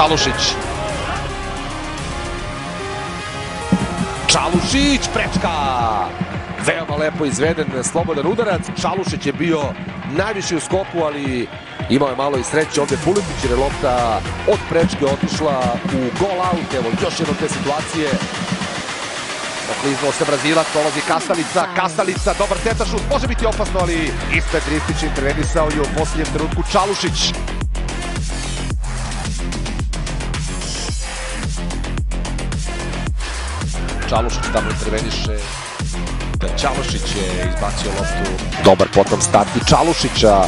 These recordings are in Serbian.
Čalušić. Čalušić, prečka! Veoma lepo izveden slobodan udarac. Čalušić je bio najviše u skoku, ali imao je malo i sreće ovde Pulitić jer je lopta od prečke otišla u gol out. Evo još jednom te situacije. Izvao se Brazilac, dolazi Kastalica, Kastalica, dobar tetašut, može biti opasno, ali ispred Ristić intervenisao je u posljednjem trenutku Čalušić. Čalušić tamo interveniše. Čalušić je izbacio loptu. Dobar potom start i Čalušića.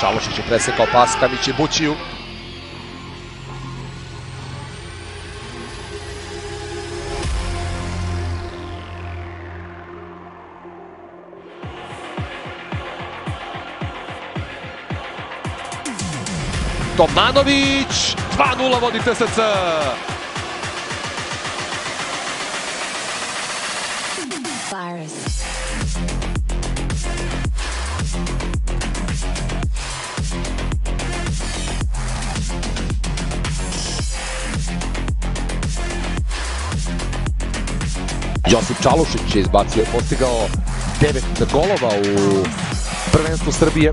Čalušić je presekao pas Kamić i Bućiju. Tomanović, 2-0 vodi TSC. Virus. Josip Čalušić je izbacio, postigao 9 golova u prvenstvu Srbije.